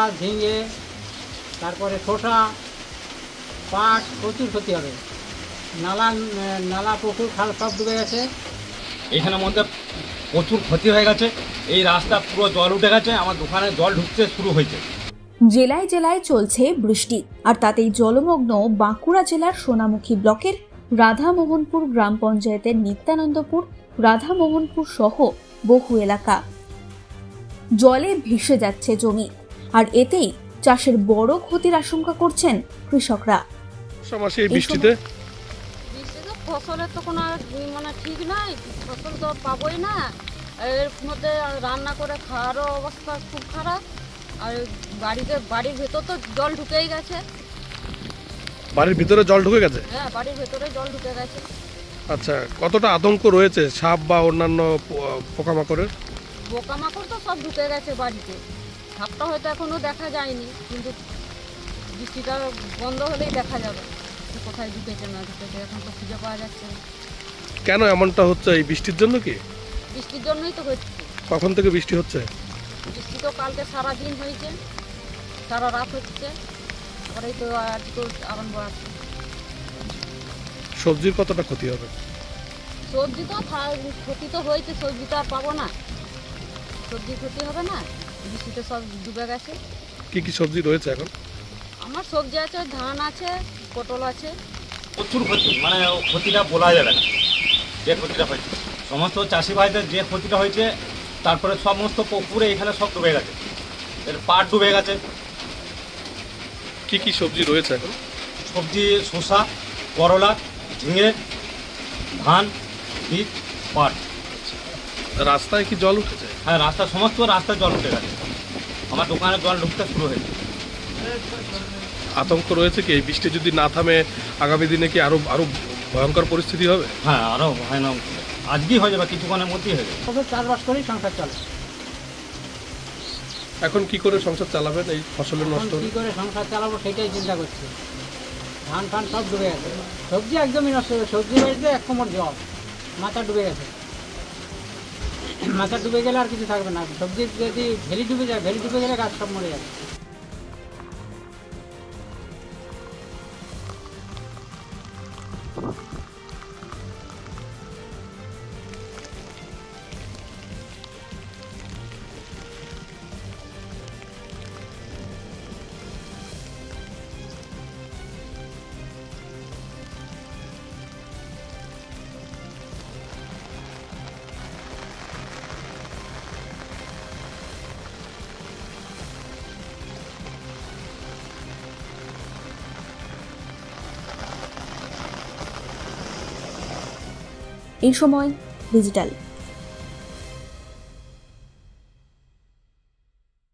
করলা ঝিঙে তারপরে শসা পাট প্রচুর ক্ষতি হবে। নালা নালা পুকুর খাল সব ডুবে গেছে। এইখানের মধ্যে প্রচুর ক্ষতি হয়ে গেছে। এই রাস্তা পুরো জল উঠে গেছে আমার দোকানে জল ঢুকতে শুরু হয়েছে। জেলায় জেলায় চলছে বৃষ্টি আর তাতেই জলমগ্ন বাঁকুড়া জেলার সোনামুখী ব্লকের রাধামোহনপুর গ্রাম পঞ্চায়েতের নিত্যানন্দপুর রাধামোহনপুর সহ বহু এলাকা। জলে ভেসে যাচ্ছে জমি আর এতেই চাষের বড় ক্ষতির আশঙ্কা করছেন কৃষকরা। এই বৃষ্টিতে? বৃষ্টিতে ফসলের তো কোনো আর মানে ঠিক নাই ফসল তো পাবোই না। এর মধ্যে রান্না করে খাওয়ারও অবস্থা খুব খারাপ। আর বাড়িতে বাড়ির ভেতর তো জল ঢুকেই গেছে। বাড়ির ভিতরে জল ঢুকে গেছে? হ্যাঁ বাড়ির ভেতরে জল ঢুকে গেছে। আচ্ছা কতটা আতঙ্ক রয়েছে সাপ বা অন্যান্য পোকামাকড়ের? পোকামাকড় তো সব ঢুকে গেছে বাড়িতে। সাপটা হয়তো এখনও দেখা যায়নি কিন্তু বৃষ্টিটা বন্ধ হলেই দেখা যাবে কোথায় ঢুকেছে না ঢুকেছে এখন তো খুঁজে পাওয়া যাচ্ছে না। কেন এমনটা হচ্ছে? এই বৃষ্টির জন্য কি? বৃষ্টির জন্যই তো হচ্ছে। কখন থেকে বৃষ্টি হচ্ছে? বৃষ্টি তো কালকে সারা দিন হয়েছে সারা রাত হচ্ছে তারপরেই তো আজ তো আরম্ভ আছে। সবজির কতটা ক্ষতি হবে? সবজি তো ক্ষতি তো হয়েছে সবজি তো আর পাবো না। সবজি ক্ষতি হবে না। বৃষ্টিতে সব ডুবে গেছে। কি কি সবজি রয়েছে এখন? আমার সবজি আছে ধান আছে পটল আছে। প্রচুর ক্ষতি মানে ক্ষতিটা বলা যাবে না যে ক্ষতিটা হয়েছে। সমস্ত চাষি ভাইদের যে ক্ষতিটা হয়েছে তারপরে সমস্ত পুকুরে এখানে সব ডুবে গেছে। এর পাট ডুবে গেছে। কি কি সবজি রয়েছে এখন? সবজি শসা করলা ঝিঙে ধান বীজ পাট। রাস্তায় কি জল উঠেছে? হ্যাঁ রাস্তা সমস্ত রাস্তায় জল উঠে গেছে। আমার দোকানে জল ঢুকতে শুরু হয়েছে। আতঙ্ক রয়েছে কি? এই বৃষ্টি যদি না থামে আগামী দিনে কি আরও আরও ভয়ঙ্কর পরিস্থিতি হবে? হ্যাঁ আরও ভয়ানক। আজকেই হয়ে যাবে কিছুক্ষণের মধ্যেই হয়ে যাবে। তবে চাষবাস করেই সংসার চলে। এখন কি করে সংসার চালাবেন? এই ফসলের নষ্ট কী করে সংসার চালাবো সেটাই চিন্তা করছি। ধান ফান সব ডুবে গেছে। সবজি একদমই নষ্ট হয়ে সবজি বাড়িতে এক কোমর জল। মাথা ডুবে গেছে। মাথা ডুবে গেলে আর কিছু থাকবে না। সবজি যদি ভেলি ডুবে যায়, ভেলি ডুবে গেলে গাছ সব মরে যাবে। এই সময় ডিজিটাল